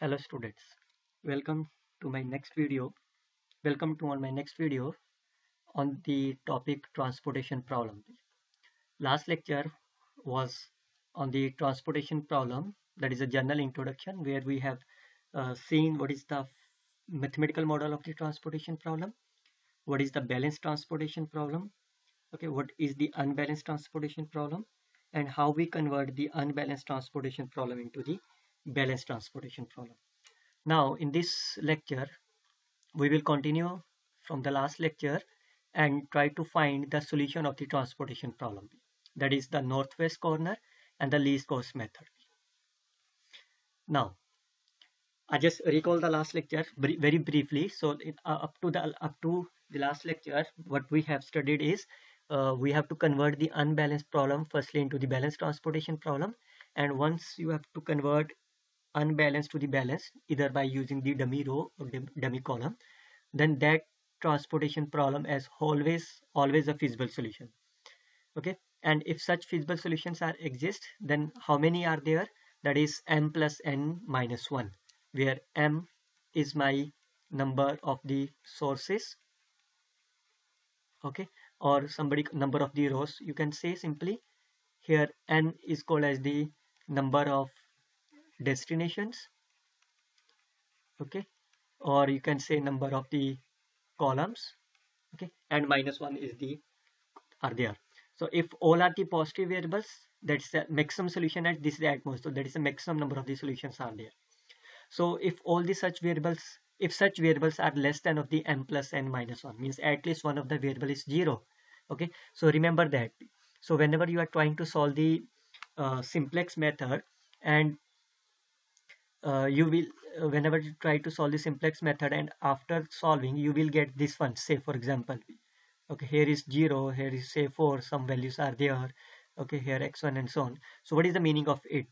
hello students welcome to my next video. Welcome to on my next video on the topic transportation problem. Last lecture was on the transportation problem that is a general introduction where we have uh, seen what is the mathematical model of the transportation problem what is the balanced transportation problem okay what is the unbalanced transportation problem and how we convert the unbalanced transportation problem into the balanced transportation problem. Now in this lecture we will continue from the last lecture and try to find the solution of the transportation problem that is the northwest corner and the least cost method. Now I just recall the last lecture very briefly so uh, up to the up to the last lecture what we have studied is uh, we have to convert the unbalanced problem firstly into the balanced transportation problem and once you have to convert unbalanced to the balanced either by using the dummy row or dummy column then that transportation problem is always always a feasible solution. Okay? And if such feasible solutions are exist then how many are there? That is m plus n minus 1 where m is my number of the sources. Okay? Or somebody number of the rows. You can say simply here n is called as the number of destinations okay? Or you can say number of the columns okay? And minus one is the are there. So if all are the positive variables that's the maximum solution at this is the most so that is the maximum number of the solutions are there. So if all the such variables if such variables are less than of the m plus n minus 1 means at least one of the variable is 0 okay? So remember that. So whenever you are trying to solve the uh, simplex method and uh, you will uh, whenever you try to solve the simplex method and after solving you will get this one. Say for example okay here is 0 here is say 4 some values are there okay here x1 and so on. So what is the meaning of it?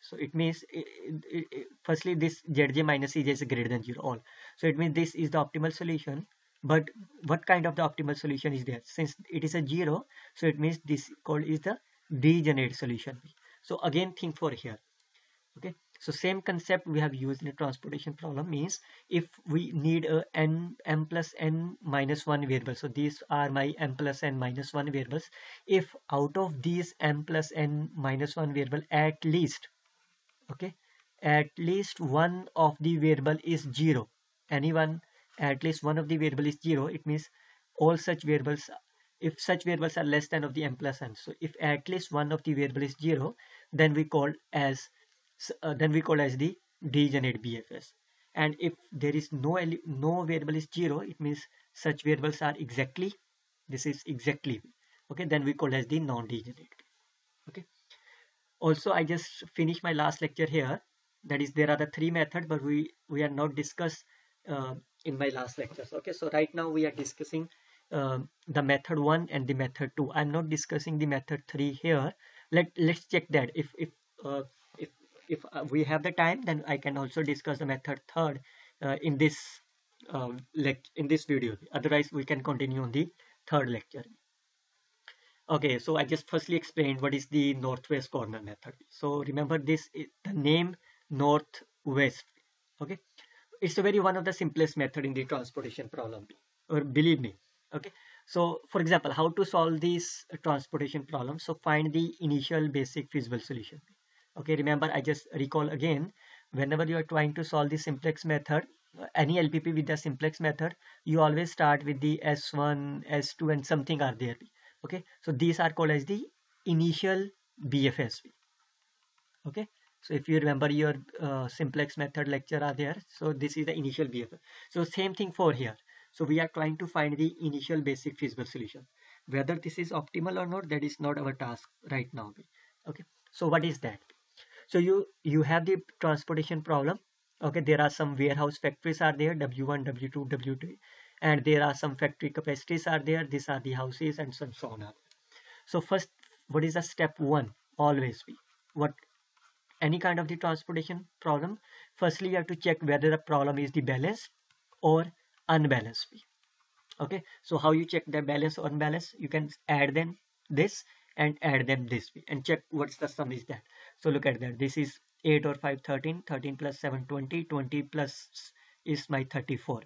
So it means it, it, it, firstly this zj minus cj is greater than 0 all. So it means this is the optimal solution but what kind of the optimal solution is there? Since it is a 0 so it means this called is the degenerate solution. So again think for here okay so same concept we have used in a transportation problem means if we need a n m plus n minus 1 variable. So these are my m plus n minus 1 variables. If out of these m plus n minus 1 variable at least, okay, at least one of the variable is 0. Anyone, at least one of the variable is 0. It means all such variables if such variables are less than of the m plus n so if at least one of the variable is 0 then we call as uh, then we call as the degenerate BFS. And if there is no no variable is zero, it means such variables are exactly this is exactly okay. Then we call as the non-degenerate. Okay. Also, I just finished my last lecture here. That is, there are the three methods, but we we are not discussed uh, in my last lectures. Okay, so right now we are discussing uh, the method one and the method two. I'm not discussing the method three here. Let let's check that if if uh, if uh, we have the time then I can also discuss the method third uh, in this uh, in this video. Otherwise we can continue on the third lecture. Okay so I just firstly explained what is the northwest corner method. So remember this is the name northwest okay? It's a very one of the simplest method in the transportation problem or believe me okay? So for example how to solve this transportation problem? So find the initial basic feasible solution okay remember i just recall again whenever you are trying to solve the simplex method any lpp with the simplex method you always start with the s1 s2 and something are there. Okay so these are called as the initial bfs okay so if you remember your uh, simplex method lecture are there so this is the initial bfs so same thing for here. So we are trying to find the initial basic feasible solution. Whether this is optimal or not that is not our task right now. Okay so what is that so you you have the transportation problem. Okay there are some warehouse factories are there w1 w2 w3 and there are some factory capacities are there. These are the houses and so, so on. So first what is the step one always be? What any kind of the transportation problem? Firstly you have to check whether the problem is the balanced or unbalanced okay so how you check the balance or unbalanced you can add them this and add them this way and check what's the sum is that so look at that. This is 8 or 5 13 13 plus 7 20 20 plus is my 34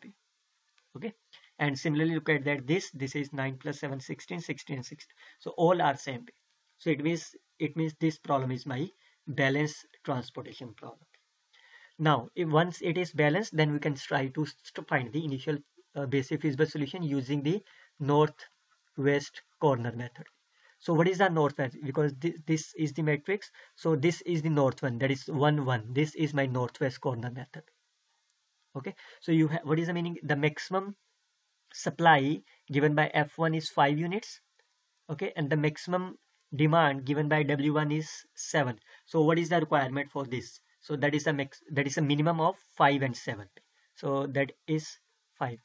okay? And similarly look at that. This this is 9 plus 7 16 16 16 so all are same so it means it means this problem is my balanced transportation problem. Now once it is balanced then we can try to, to find the initial uh, basic feasible solution using the north west corner method so what is the north one? Because this, this is the matrix. So this is the north one. That is 1, 1. This is my northwest corner method. Okay. So you have what is the meaning? The maximum supply given by F1 is 5 units. Okay. And the maximum demand given by W1 is 7. So what is the requirement for this? So that is a max that is a minimum of 5 and 7. So that is 5.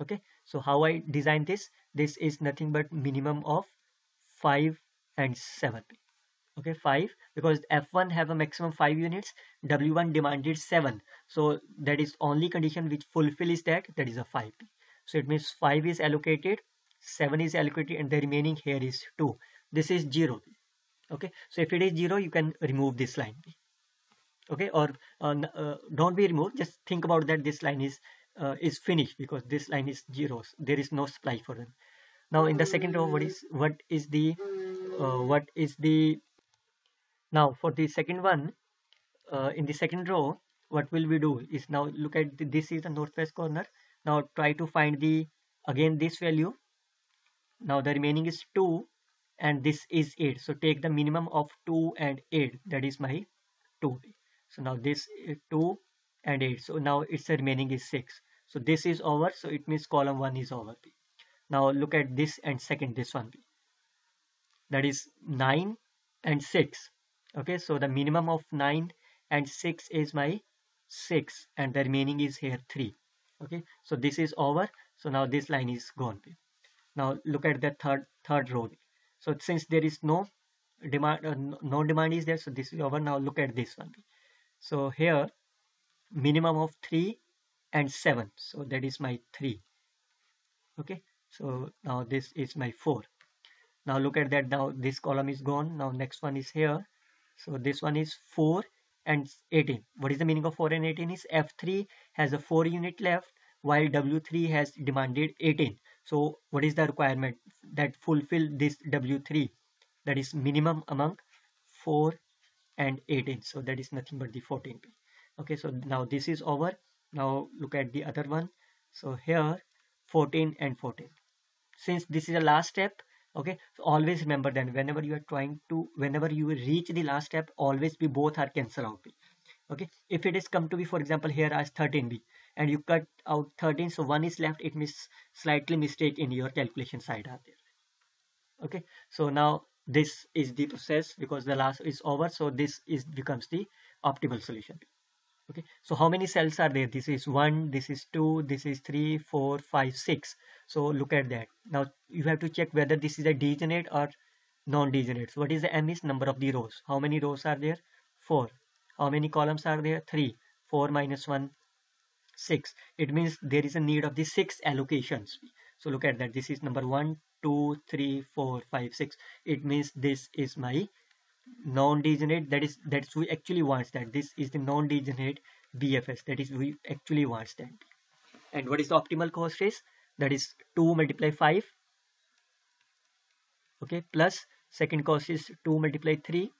Okay. So how I design this? This is nothing but minimum of 5 and 7 okay 5 because f1 have a maximum 5 units w1 demanded 7 so that is only condition which fulfills that that is a 5 so it means 5 is allocated 7 is allocated and the remaining here is 2 this is 0 okay so if it is 0 you can remove this line. Okay or uh, uh, don't be removed. Just think about that this line is uh, is finished because this line is zeros there is no supply for them now in the second row what is what is the uh, what is the now for the second one uh, in the second row what will we do is now look at the, this is the northwest corner. Now try to find the again this value. Now the remaining is 2 and this is 8 so take the minimum of 2 and 8 that is my 2 so now this is 2 and 8 so now its remaining is 6 so this is over. So it means column 1 is over now look at this and second this one. That is 9 and 6 okay so the minimum of 9 and 6 is my 6 and the remaining is here 3 okay so this is over. So now this line is gone. Now look at the third third row. So since there is no demand uh, no demand is there so this is over. Now look at this one. So here minimum of 3 and 7 so that is my 3 okay so now this is my 4 now look at that. Now this column is gone. Now next one is here. So this one is 4 and 18 what is the meaning of 4 and 18 is f3 has a 4 unit left while w3 has demanded 18 so what is the requirement? That fulfill this w3 that is minimum among 4 and 18 so that is nothing but the 14 okay so now this is over. Now look at the other one. So here 14 and 14 since this is the last step okay so always remember that whenever you are trying to whenever you reach the last step always be both are cancel out. Okay if it is come to be for example here as 13b and you cut out 13 so one is left it means slightly mistake in your calculation side out there. Okay so now this is the process because the last is over so this is becomes the optimal solution. Okay so how many cells are there? This is one this is two this is three four five six so look at that. Now you have to check whether this is a degenerate or non-degenerate. So what is the m is number of the rows? How many rows are there? Four. How many columns are there? Three. Four minus one six. It means there is a need of the six allocations. So look at that. This is number one two three four five six. It means this is my non-degenerate. That is that's we actually wants that. This is the non-degenerate BFS that is we actually wants that. And what is the optimal cost is that is 2 multiply 5 okay plus second cost is 2 multiply 3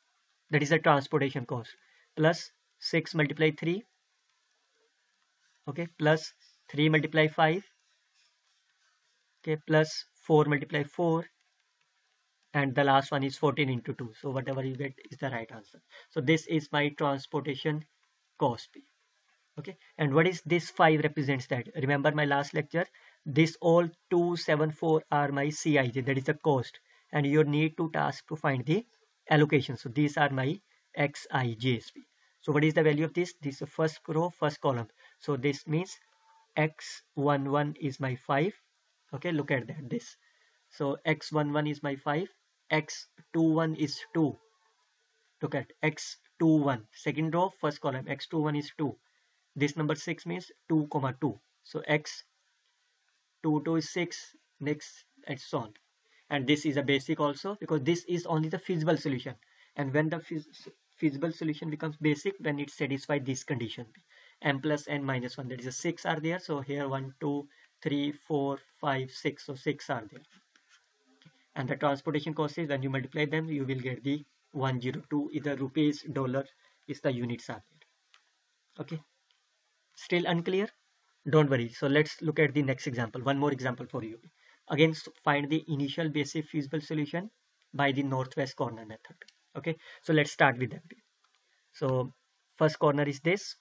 that is the transportation cost plus 6 multiply 3 okay plus 3 multiply 5 okay plus 4 multiply 4 and the last one is 14 into 2 so whatever you get is the right answer. So this is my transportation cost okay and what is this 5 represents that? Remember my last lecture this all 274 are my CIJ that is the cost. And you need to task to find the allocation. So these are my XIJs so what is the value of this? This is the first row first column. So this means x11 is my 5 okay look at that this. So x11 is my 5 x21 is 2 look at x21 second row first column x21 is 2 this number 6 means 2 comma 2 so x 22 is 6 next and so on. And this is a basic also because this is only the feasible solution. And when the feasible solution becomes basic when it satisfies this condition. M plus n minus 1 that is a 6 are there. So here 1 2 3 4 5 6 so 6 are there. And the transportation cost is when you multiply them you will get the 102 either rupees dollar is the units are there. Okay? Still unclear don't worry. So let's look at the next example. One more example for you. Again find the initial basic feasible solution by the northwest corner method. Okay? So let's start with that. So first corner is this.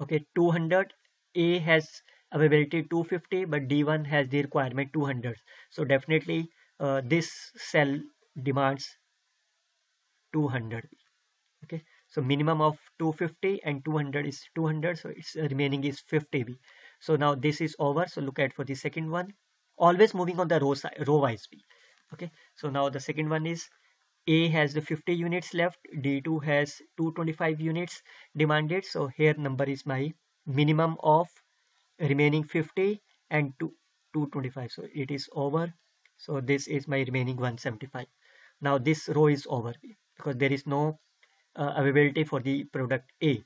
Okay? 200 a has availability 250 but d1 has the requirement 200 so definitely uh, this cell demands 200 okay so minimum of 250 and 200 is 200 so its uh, remaining is 50 b. So now this is over so look at for the second one. Always moving on the row row wise b okay? So now the second one is a has the 50 units left d2 has 225 units demanded. So here number is my minimum of remaining 50 and 2 225 so it is over. So this is my remaining 175 now this row is over because there is no uh, availability for the product a.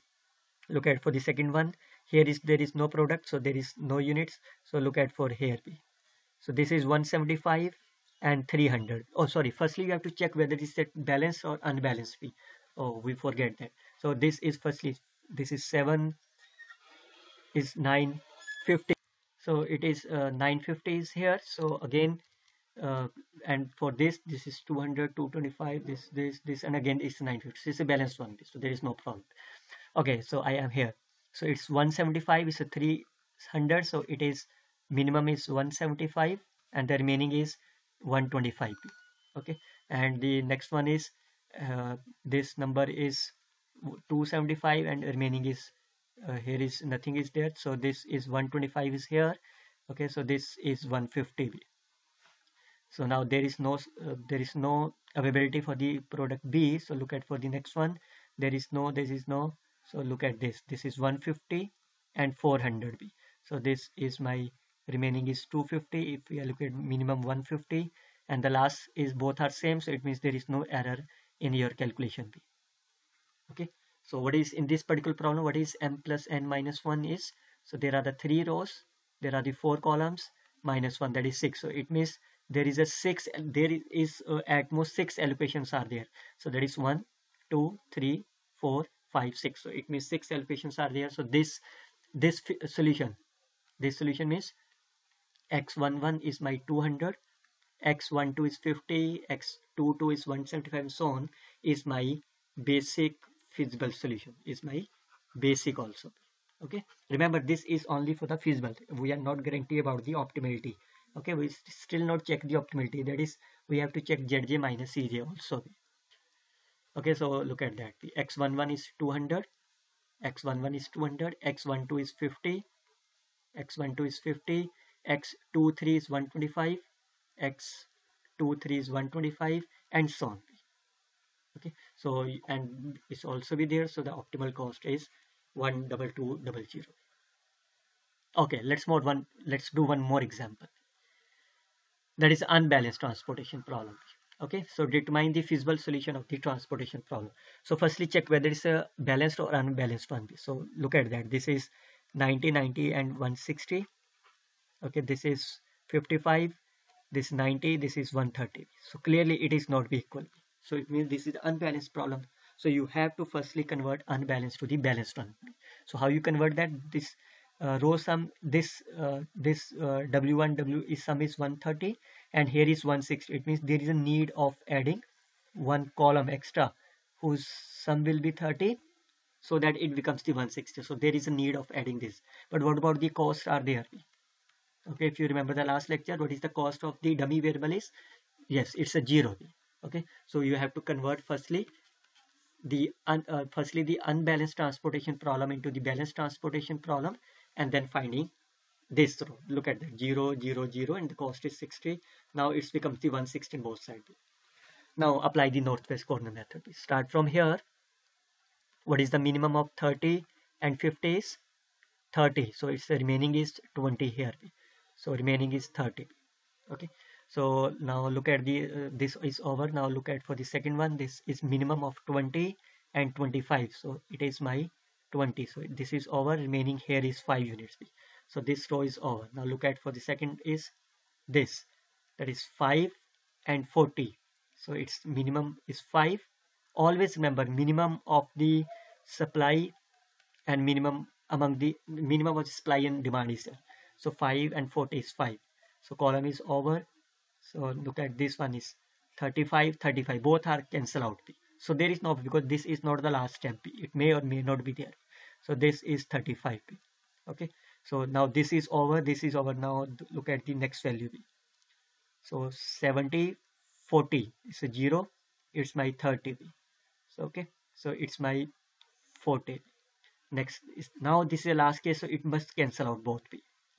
Look at for the second one. Here is there is no product so there is no units. So look at for here b. So this is 175 and 300 oh sorry firstly you have to check whether it's a balance or unbalanced fee oh we forget that. So this is firstly this is 7 is 950 so it is uh, 950 is here. So again uh, and for this this is 200 225 this this this and again it's 950 this is a balanced one. So there is no problem. Okay so i am here. So it's 175 is a 300 so it is minimum is 175 and the remaining is 125 okay and the next one is uh, this number is 275 and remaining is uh, here is nothing is there. So this is 125 is here. Okay so this is 150 so now there is no uh, there is no availability for the product b. So look at for the next one. There is no this is no. So look at this. This is 150 and 400 b. So this is my remaining is 250 if we allocate minimum 150 and the last is both are same. So it means there is no error in your calculation b. Okay. So what is in this particular problem what is m plus n minus 1 is? So there are the three rows. There are the four columns minus 1 that is 6 so it means there is a 6 there is uh, at most 6 allocations are there. So that is 1 2 3 4 5 6 so it means 6 allocations are there. So this this solution this solution means x11 is my 200 x12 is 50 x22 is 175 and so on is my basic feasible solution is my basic also. Okay? Remember this is only for the feasible. We are not guarantee about the optimality okay we still not check the optimality. That is we have to check zj minus cj also. Okay so look at that. The x11 is 200 x11 is 200 x12 is 50 x12 is 50 x23 is 125 x23 is 125 and so on. Okay so and it's also be there so the optimal cost is 12200 okay let's move one let's do one more example that is unbalanced transportation problem. Okay? So determine the feasible solution of the transportation problem. So firstly check whether it's a balanced or unbalanced one. So look at that. This is 90 90 and 160 okay? This is 55 this 90 this is 130 so clearly it is not equal. So it means this is unbalanced problem. So you have to firstly convert unbalanced to the balanced one. So how you convert that? This uh, row sum this uh, this uh, w1 w is sum is 130 and here is 160 it means there is a need of adding one column extra whose sum will be 30 so that it becomes the 160 so there is a need of adding this. But what about the costs are there? Okay if you remember the last lecture what is the cost of the dummy variable is? Yes it's a zero. Okay so you have to convert firstly the un, uh, firstly the unbalanced transportation problem into the balanced transportation problem and then finding this row. Look at that 0 0 0 and the cost is 60 now it's becomes the 160 both sides. Now apply the northwest corner method. We start from here. What is the minimum of 30 and 50 is 30 so it's the remaining is 20 here. So remaining is 30 okay. So now look at the uh, this is over. Now look at for the second one. This is minimum of 20 and 25 so it is my 20 so this is over remaining here is 5 units. So this row is over now look at for the second is this. That is 5 and 40 so its minimum is 5 always remember minimum of the supply and minimum among the minimum of supply and demand is there. So 5 and 40 is 5 so column is over. So look at this one is 35 35 both are cancel out so there is no because this is not the last step it may or may not be there. So this is 35 okay? So now this is over this is over. Now look at the next value so 70 40 is a 0 it's my 30 so okay? So it's my 40 next is now this is the last case so it must cancel out both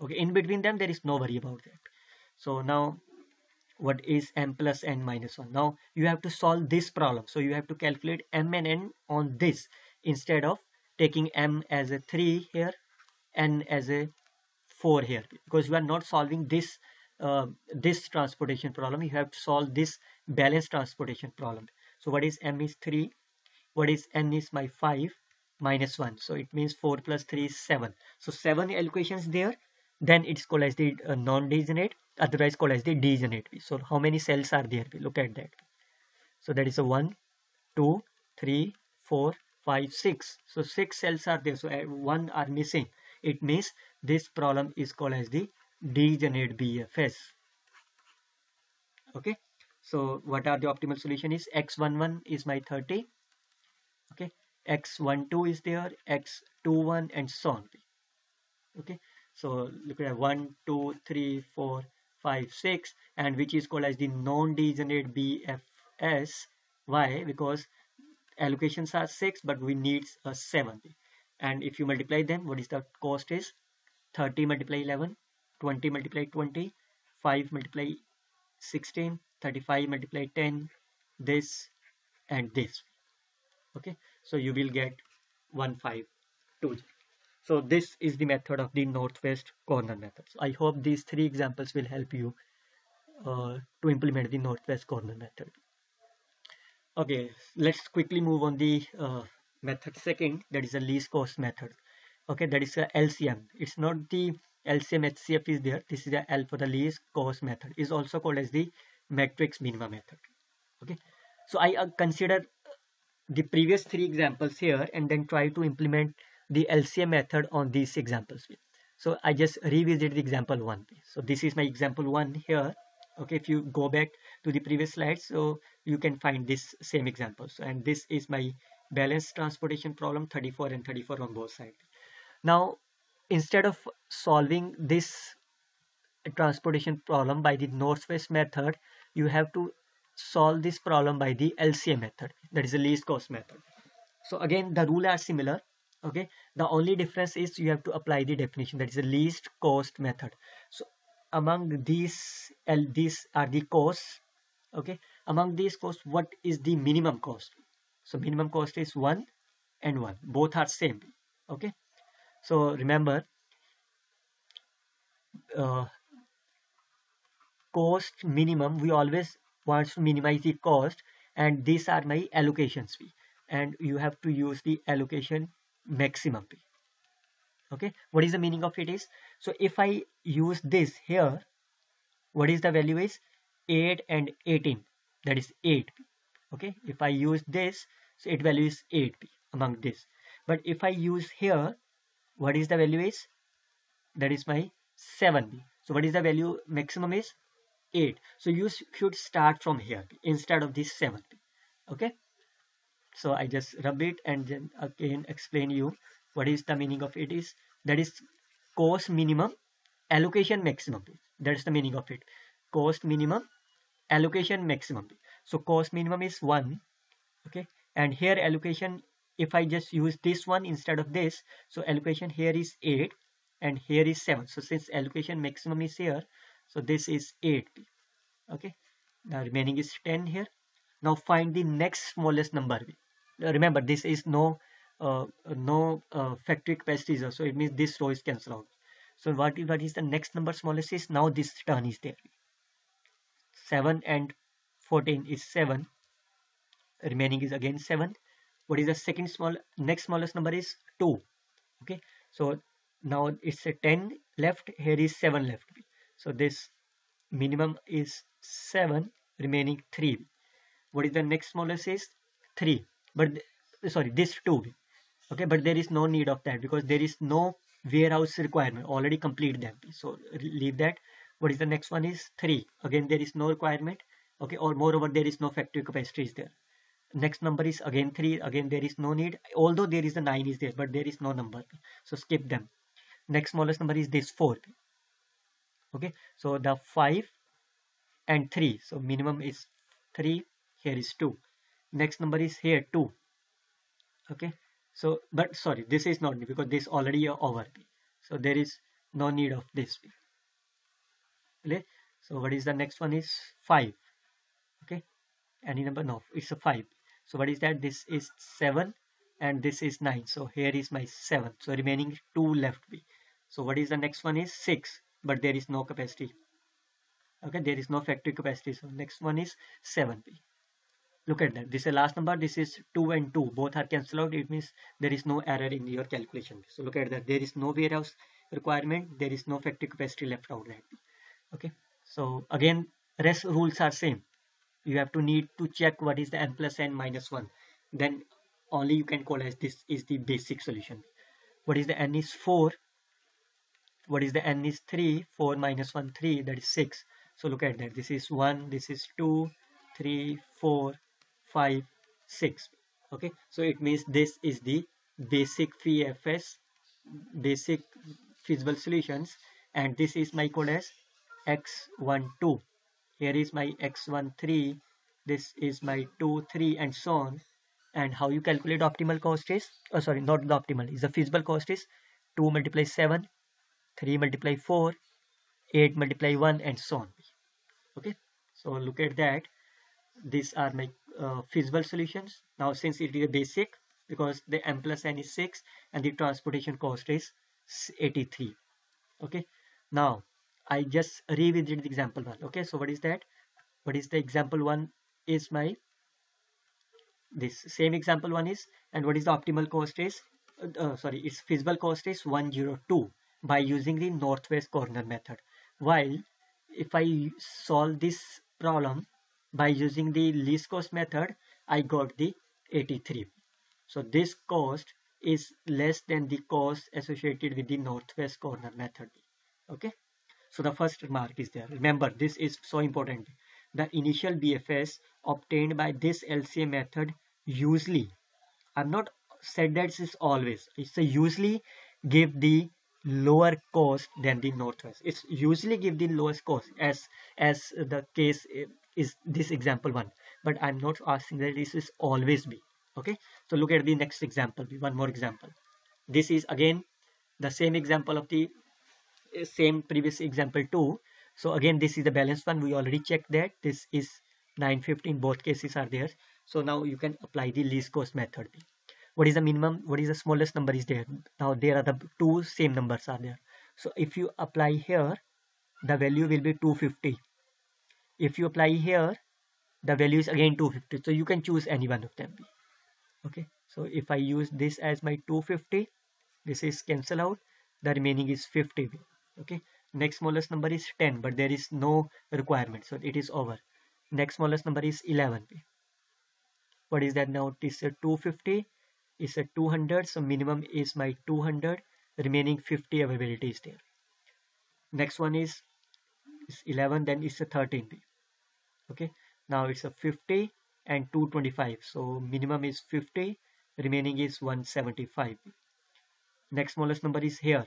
okay? In between them there is no worry about that. So now what is m plus n minus 1 now you have to solve this problem. So you have to calculate m and n on this instead of taking m as a 3 here n as a 4 here. Because you are not solving this uh, this transportation problem. You have to solve this balance transportation problem. So what is m is 3 what is n is my 5 minus 1 so it means 4 plus 3 is 7 so 7 allocations there. Then it's called as the uh, non-degenerate otherwise called as the degenerate so how many cells are there? We look at that. So that is a 1 2 3 4 5 6 so six cells are there. So uh, one are missing. It means this problem is called as the degenerate bfs okay? So what are the optimal solution is? X11 is my 30 okay? X12 is there. X21 and so on. Okay? So look at 1 2 3 4 5 6 and which is called as the non-degenerate bfs why because allocations are 6 but we need a 7 and if you multiply them what is the cost is? 30 multiply 11 20 multiply 20 5 multiply 16 35 multiply 10 this and this. Okay? So you will get 152 so this is the method of the northwest corner method. So I hope these three examples will help you uh, to implement the northwest corner method. Okay, let's quickly move on the uh, method second, that is the least cost method. Okay, that is a LCM. It's not the LCM HCF is there. This is the L for the least cost method. Is also called as the matrix minima method. Okay, so I uh, consider the previous three examples here and then try to implement the LCM method on these examples. So I just revisit the example one. So this is my example one here. Okay, if you go back to the previous slide, so you can find this same example. So, and this is my balanced transportation problem 34 and 34 on both sides. Now, instead of solving this transportation problem by the northwest method, you have to solve this problem by the LCM method. That is the least cost method. So again, the rule are similar okay? The only difference is you have to apply the definition. That is the least cost method. So among these these are the costs. Okay? Among these costs what is the minimum cost? So minimum cost is 1 and 1 both are same. Okay? So remember uh, cost minimum we always want to minimize the cost and these are my allocations fee. And you have to use the allocation maximum p. Okay? What is the meaning of it is? So if i use this here what is the value is? 8 and 18 that is 8 okay? If i use this so it value is 8p among this. But if i use here what is the value is? That is my 7p so what is the value maximum is? 8 so you should start from here instead of this 7p okay so I just rub it and then again explain you what is the meaning of it is. That is cost minimum allocation maximum. That's the meaning of it. Cost minimum allocation maximum. So cost minimum is 1 okay? And here allocation if I just use this one instead of this so allocation here is 8 and here is 7 so since allocation maximum is here so this is 8 okay? Now remaining is 10 here. Now find the next smallest number remember this is no uh, no uh, factory capacity so it means this row is cancelled out. So what is, what is the next number smallest is now this turn is there. 7 and 14 is 7 remaining is again 7 what is the second small next smallest number is 2 okay? So now it's a 10 left here is 7 left. So this minimum is 7 remaining 3 what is the next smallest is 3 but sorry this 2 okay but there is no need of that because there is no warehouse requirement. Already complete them so leave that. What is the next one is 3 again there is no requirement. Okay or moreover there is no factory capacity is there. Next number is again 3 again there is no need. Although there is a 9 is there but there is no number. So skip them. Next smallest number is this 4 okay so the 5 and 3 so minimum is 3 here is 2 next number is here 2 okay? So but sorry this is not because this already over p so there is no need of this. Okay? So what is the next one is 5 okay? Any number? No it's a 5 so what is that? This is 7 and this is 9 so here is my 7 so remaining 2 left be. So what is the next one is 6 but there is no capacity. Okay? There is no factory capacity. So next one is 7 b look at that. This is the last number. This is 2 and 2 both are cancelled out. It means there is no error in your calculation. So look at that. There is no warehouse requirement. There is no factory capacity left out there. Okay? So again rest rules are same. You have to need to check what is the n plus n minus 1 then only you can call as this is the basic solution. What is the n is 4 what is the n is 3 4 minus 1 3 that is 6 so look at that. This is 1 this is 2 3 4 5 6 okay? So it means this is the basic BFS basic feasible solutions and this is my code as x12 here is my x13 this is my 2 3 and so on. And how you calculate optimal cost is oh sorry not the optimal is the feasible cost is 2 multiply 7 3 multiply 4 8 multiply 1 and so on. Okay? So look at that. These are my uh, feasible solutions. Now since it is a basic because the m plus n is 6 and the transportation cost is 83 okay? Now i just revisited the example one. Okay? So what is that? What is the example one is my this same example one is and what is the optimal cost is uh, uh sorry its feasible cost is 102 by using the northwest corner method. While if I solve this problem by using the least cost method I got the 83 so this cost is less than the cost associated with the northwest corner method. Okay? So the first remark is there. Remember this is so important. The initial BFS obtained by this LCA method usually I'm not said that this is always it's a usually give the lower cost than the northwest. It's usually give the lowest cost as as the case is this example one. But i'm not asking that this is always be. Okay? So look at the next example one more example. This is again the same example of the uh, same previous example two. So again this is the balanced one. We already checked that. This is 915 both cases are there. So now you can apply the least cost method. What is the minimum? What is the smallest number is there? Now there are the two same numbers are there. So if you apply here the value will be 250 if you apply here the value is again 250 so you can choose any one of them. Okay? So if i use this as my 250 this is cancel out. The remaining is 50 okay? Next smallest number is 10 but there is no requirement. So it is over. Next smallest number is 11 what is that now? It is a 250 is a 200 so minimum is my 200 remaining 50 availability is there. Next one is, is 11 then it's a 13 okay? Now it's a 50 and 225 so minimum is 50 remaining is 175 next smallest number is here.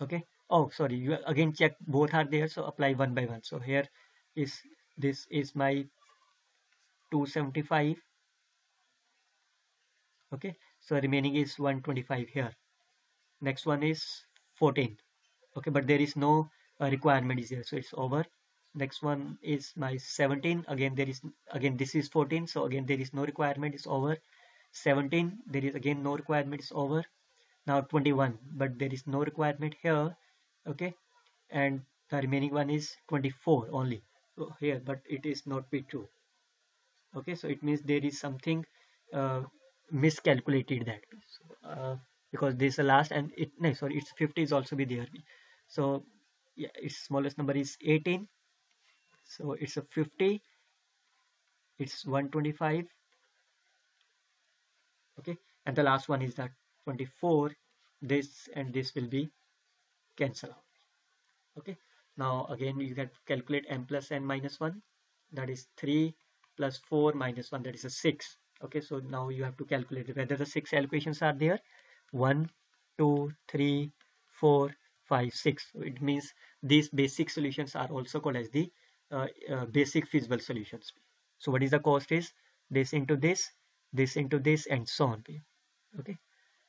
Okay? Oh sorry you again check both are there so apply one by one. So here is this is my 275 okay? So remaining is 125 here. Next one is 14 okay? But there is no requirement is here so it's over. Next one is my 17 again there is again this is 14 so again there is no requirement. Is over. 17 there is again no requirement. Is over. Now 21 but there is no requirement here. Okay? And the remaining one is 24 only. So here but it is not be true okay? So it means there is something uh, miscalculated that. So, uh, because this is the last and it no sorry it's 50 is also be there. So yeah its smallest number is 18 so it's a 50 it's 125 okay. And the last one is that 24 this and this will be cancel out. Okay. Now again you can calculate m plus n minus 1 that is 3 plus 4 minus 1 that is a 6 okay. So now you have to calculate whether the six allocations are there. 1 2 3 4 5 6 so it means these basic solutions are also called as the uh, uh, basic feasible solutions. So what is the cost is this into this this into this and so on. Okay.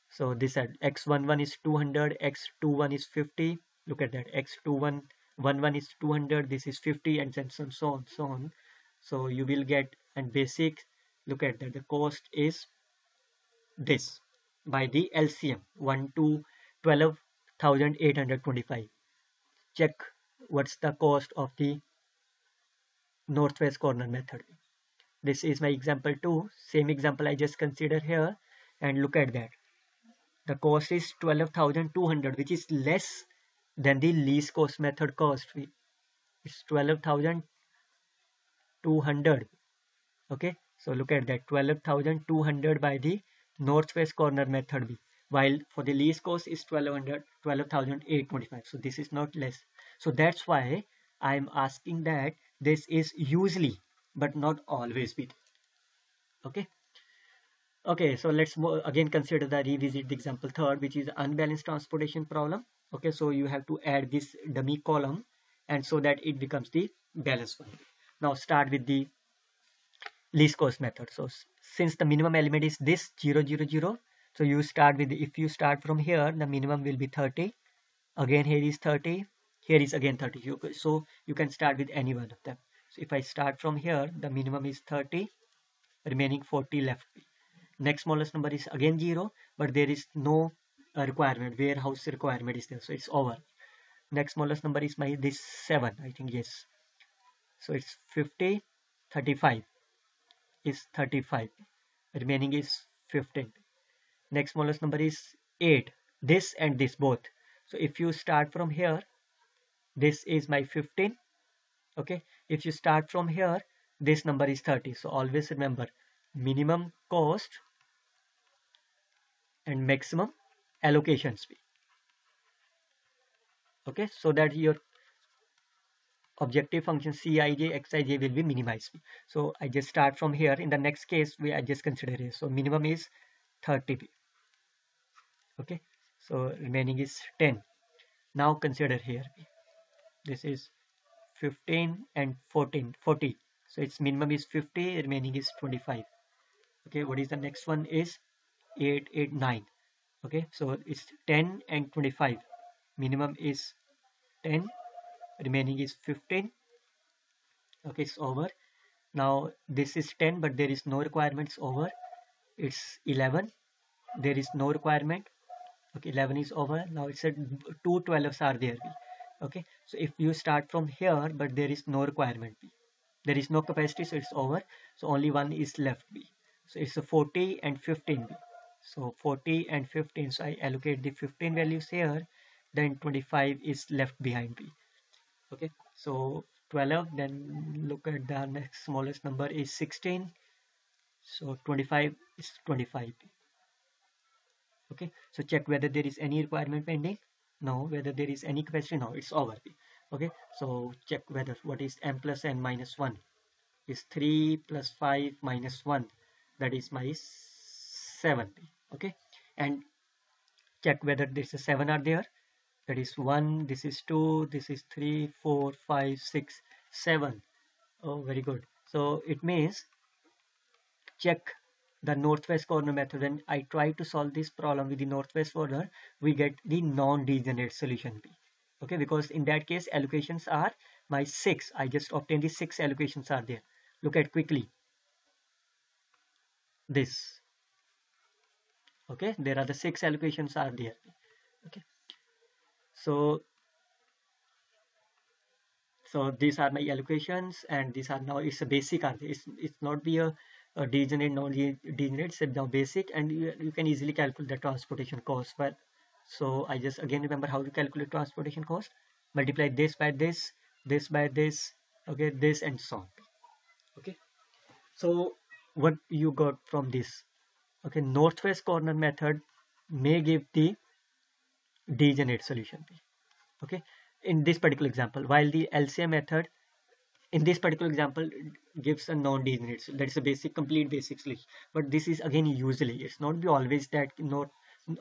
So this at x11 is 200 x21 is 50 look at that. X21 11 is 200 this is 50 and so on so on so on. So you will get and basic look at that. The cost is this by the LCM 1 to 12,825 check what's the cost of the northwest corner method. This is my example 2 same example I just consider here. And look at that. The cost is 12,200 which is less than the least cost method cost. It's 12,200 okay? So look at that. 12,200 by the northwest corner method B while for the least cost is 1200 12,825 so this is not less. So that's why I'm asking that this is usually but not always be. Okay? Okay so let's again consider the revisit the example third which is unbalanced transportation problem. Okay so you have to add this dummy column and so that it becomes the balanced one now start with the least cost method. So since the minimum element is this 0 0 0 so you start with if you start from here the minimum will be 30 again here is 30 here is again 30 so you can start with any one of them. So if I start from here the minimum is 30 remaining 40 left. Next smallest number is again 0 but there is no uh, requirement. Warehouse requirement is there so it's over. Next smallest number is my this 7 I think yes. So it's 50 35 is 35 remaining is 15 next smallest number is 8 this and this both so if you start from here this is my 15 okay if you start from here this number is 30 so always remember minimum cost and maximum allocation speed okay so that your objective function Cij, Xij will be minimized. So I just start from here. In the next case, we I just consider it. So minimum is 30. Okay. So remaining is 10. Now consider here. This is 15 and 14, 40. So its minimum is 50, remaining is 25. Okay. What is the next one is 8, 8, 9. Okay. So it's 10 and 25. Minimum is 10 remaining is 15 okay it's over now this is 10 but there is no requirements over it's 11 there is no requirement okay 11 is over. Now it said two 12s are there. Okay so if you start from here but there is no requirement there is no capacity so it's over. So only one is left b. So it's a 40 and 15 b. So 40 and 15 so i allocate the 15 values here then 25 is left behind b. Okay so 12 then look at the next smallest number is 16 so 25 is 25 okay? So check whether there is any requirement pending. No whether there is any question no it's over. Okay? So check whether what is m plus n minus 1 is 3 plus 5 minus 1 that is my 7 okay? And check whether there's a 7 are there. That is 1 this is 2 this is 3 4 5 6 7 oh very good. So it means check the northwest corner method. When I try to solve this problem with the northwest corner we get the non-degenerate solution B. Okay because in that case allocations are my 6 I just obtained the 6 allocations are there. Look at quickly. This. Okay there are the 6 allocations are there. Okay. So so these are my allocations and these are now it's a basic it's, it's not be a, a degenerate non degenerate it's now basic and you, you can easily calculate the transportation cost but so i just again remember how to calculate transportation cost. Multiply this by this this by this okay this and so on. Okay? So what you got from this? Okay northwest corner method may give the degenerate solution. Okay? In this particular example while the LCM method in this particular example gives a non-degenerate that is a basic complete basic solution but this is again usually. It's not be always that not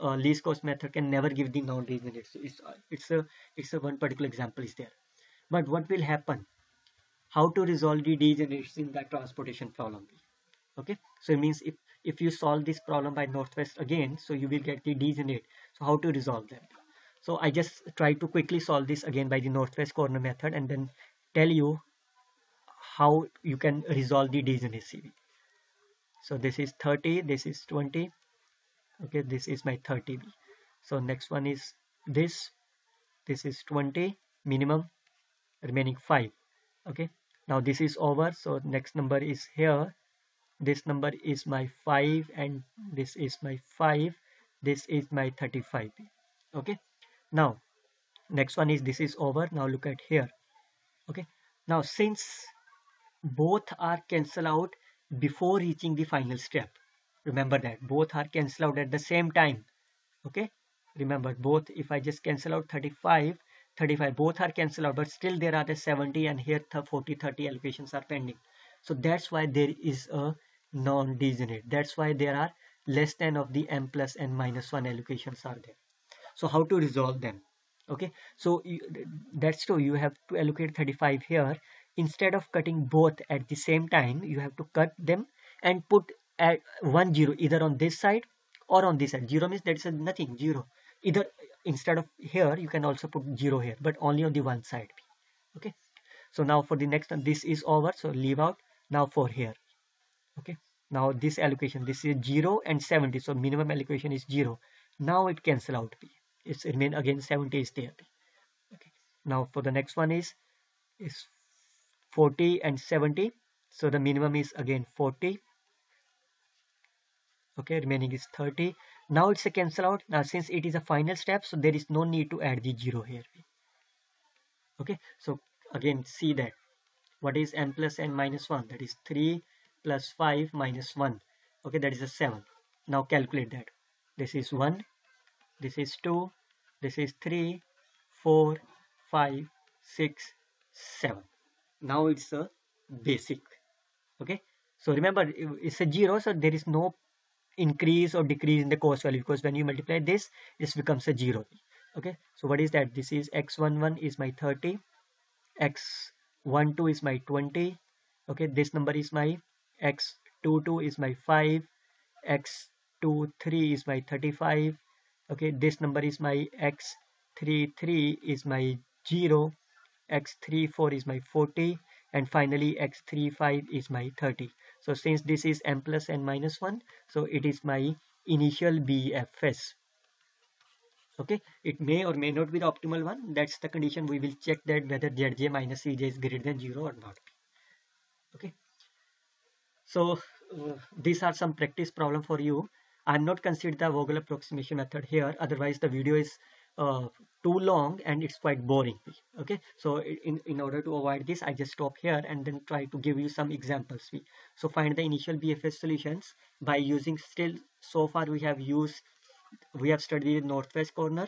uh, least cost method can never give the non-degenerate so it's it's a it's a one particular example is there. But what will happen? How to resolve the degenerates in that transportation problem? Okay? So it means if if you solve this problem by northwest again so you will get the degenerate. So how to resolve that? So I just try to quickly solve this again by the northwest corner method and then tell you how you can resolve the degeneracy. So this is 30, this is 20. Okay, this is my 30b So next one is this. This is 20 minimum, remaining 5. Okay, now this is over. So next number is here. This number is my 5 and this is my 5. This is my 35B. Okay, now next one is this is over now look at here okay now since both are cancel out before reaching the final step. Remember that. Both are cancel out at the same time. Okay? Remember both if i just cancel out 35 35 both are cancel out but still there are the 70 and here 40 30 allocations are pending. So that's why there is a non-degenerate. That's why there are less than of the m plus n minus 1 allocations are there. So how to resolve them? Okay? So you, that's true. You have to allocate 35 here instead of cutting both at the same time you have to cut them and put at one zero either on this side or on this side. Zero means that's nothing zero. Either instead of here you can also put zero here but only on the one side. Okay? So now for the next one this is over so leave out. Now for here. Okay? Now this allocation this is 0 and 70 so minimum allocation is 0 now it cancel out. It's remain again 70 is there. Okay? Now for the next one is is 40 and 70 so the minimum is again 40 okay remaining is 30 now it's a cancel out. Now since it is a final step so there is no need to add the zero here. Okay so again see that. What is n plus n minus 1 that is 3 plus 5 minus 1 okay that is a 7 now calculate that. This is 1 this is 2 this is 3 4 5 6 7 now it's a basic. Okay? So remember it's a zero so there is no increase or decrease in the cost value because when you multiply this this becomes a zero. Okay? So what is that? This is x11 is my 30 x12 is my 20 okay? This number is my x22 is my 5 x23 is my 35 okay? This number is my x33 is my 0 x34 is my 40 and finally x35 is my 30 so since this is m plus n minus 1 so it is my initial BFS okay? It may or may not be the optimal one. That's the condition we will check that whether zj minus cj is greater than 0 or not. Okay? So uh, these are some practice problem for you. I'm not consider the Vogel approximation method here. Otherwise the video is uh, too long and it's quite boring okay so in, in order to avoid this I just stop here and then try to give you some examples so find the initial BFS solutions by using still so far we have used we have studied the northwest corner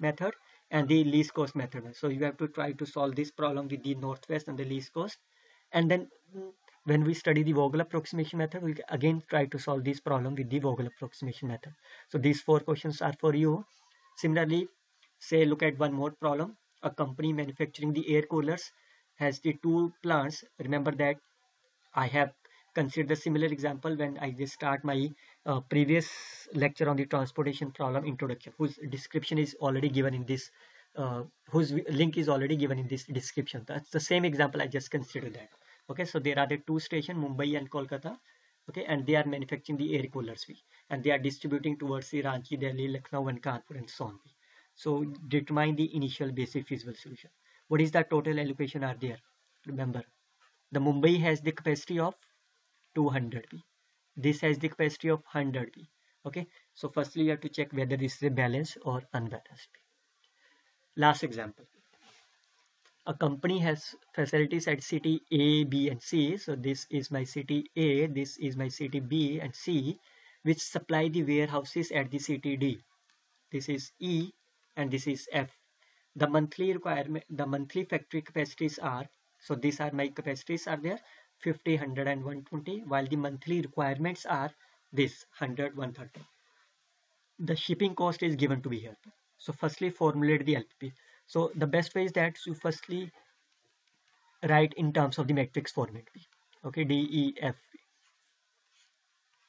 method and the least cost method so you have to try to solve this problem with the northwest and the least cost and then when we study the Vogel approximation method, we again try to solve this problem with the Vogel approximation method. So these four questions are for you. Similarly, say look at one more problem. A company manufacturing the air coolers has the two plants. Remember that I have considered the similar example when I just start my uh, previous lecture on the transportation problem introduction, whose description is already given in this, uh, whose link is already given in this description. That's the same example I just considered that okay so there are the two stations mumbai and kolkata okay and they are manufacturing the air coolers and they are distributing towards the ranchi delhi lucknow and kanpur and so on so determine the initial basic feasible solution what is the total allocation are there remember the Mumbai has the capacity of 200 B this has the capacity of 100 B okay so firstly you have to check whether this is a balanced or unbalanced B. last example a company has facilities at city A, B and C. So this is my city A, this is my city B and C which supply the warehouses at the city D. This is E and this is F. The monthly requirement, the monthly factory capacities are, so these are my capacities are there 50, 100 and 120 while the monthly requirements are this 100, 130. The shipping cost is given to be here. So firstly formulate the LPP. So the best way is that you firstly write in terms of the matrix format. Okay, D, E, F.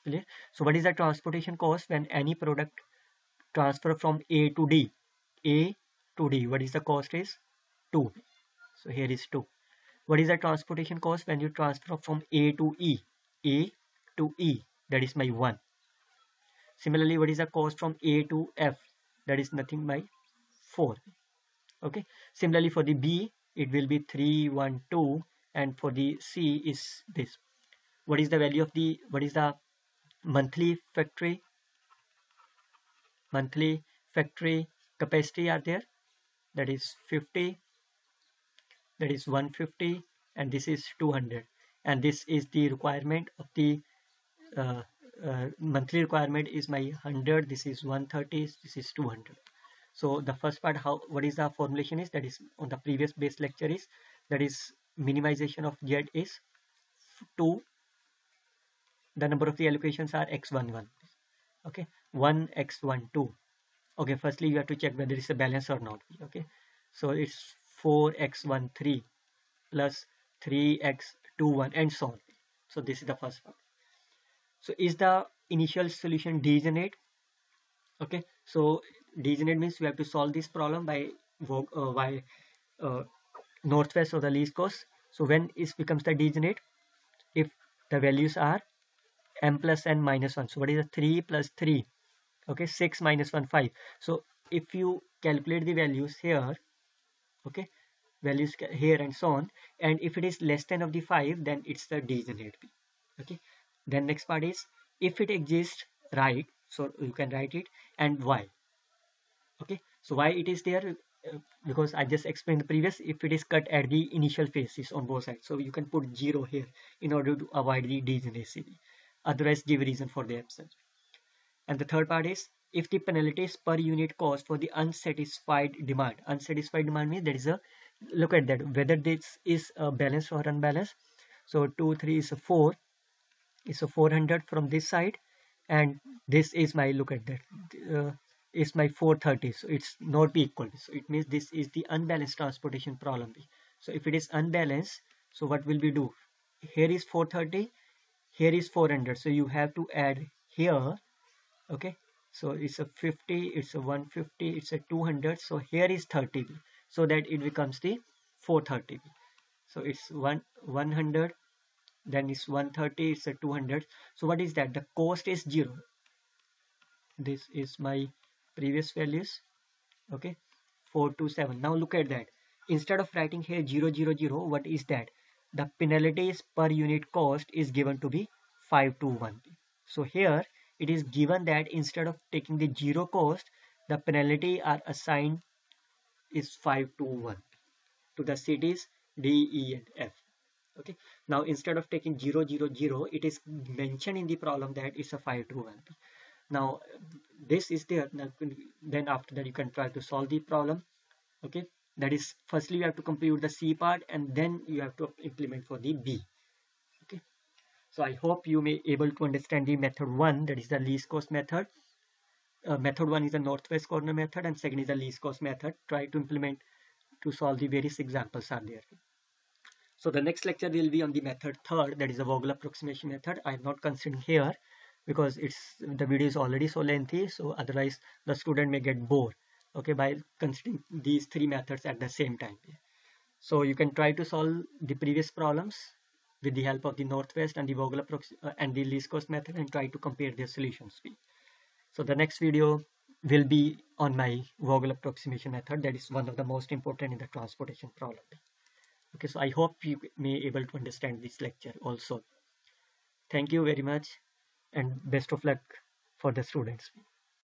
Clear? So what is the transportation cost when any product transfer from A to D? A to D. What is the cost is? 2. So here is 2. What is the transportation cost when you transfer from A to E? A to E. That is my 1. Similarly, what is the cost from A to F? That is nothing by 4 okay similarly for the b it will be 312 and for the c is this what is the value of the what is the monthly factory monthly factory capacity are there. That is 50 that is 150 and this is 200 and this is the requirement of the uh, uh, monthly requirement is my 100 this is 130 this is 200 so the first part how what is the formulation is that is on the previous base lecture is that is minimization of z is 2 the number of the allocations are x11 okay? 1 x12 okay firstly you have to check whether it's a balance or not okay? So it's 4x13 plus 3x21 and so on. So this is the first part. So is the initial solution degenerate? Okay so degenerate means we have to solve this problem by uh, by uh, northwest or the least cost so when it becomes the degenerate if the values are m plus n minus 1 so what is the 3 plus 3 okay 6 minus 1 5 so if you calculate the values here okay values here and so on and if it is less than of the 5 then it's the degenerate p okay. Then next part is if it exists right so you can write it and why okay. So why it is there? Uh, because I just explained the previous if it is cut at the initial phases on both sides so you can put 0 here in order to avoid the degeneracy. Otherwise give reason for the absence and the third part is if the penalties per unit cost for the unsatisfied demand unsatisfied demand means there is a look at that whether this is a balanced or unbalanced. So 2 3 is a 4 is a 400 from this side and this is my look at that uh, is my 430 so it's not be equal. So it means this is the unbalanced transportation problem. So if it is unbalanced so what will we do? Here is 430 here is 400 so you have to add here okay? So it's a 50 it's a 150 it's a 200 so here is 30 so that it becomes the 430 so it's one 100 then it's 130 it's a 200 so what is that? The cost is zero. This is my previous values. Okay? 427 now look at that. Instead of writing here 000 what is that? The penalties per unit cost is given to be 521 so here it is given that instead of taking the zero cost the penalty are assigned is 5 to 1 to the cities D, E and F. Okay? Now instead of taking 000 0 0 it is mentioned in the problem that it's a 5 to 1 now this is there now, then after that you can try to solve the problem. Okay? That is firstly you have to compute the c part and then you have to implement for the b so i hope you may able to understand the method one that is the least cost method. Uh, method one is the northwest corner method and second is the least cost method. Try to implement to solve the various examples are there. So the next lecture will be on the method third that is the Vogel approximation method. I am not considering here because it's the video is already so lengthy so otherwise the student may get bored okay by considering these three methods at the same time. So you can try to solve the previous problems with the help of the northwest and the Vogel uh, and the least cost method and try to compare their solutions so the next video will be on my Vogel approximation method that is one of the most important in the transportation problem. Okay, so I hope you may able to understand this lecture also. Thank you very much and best of luck for the students.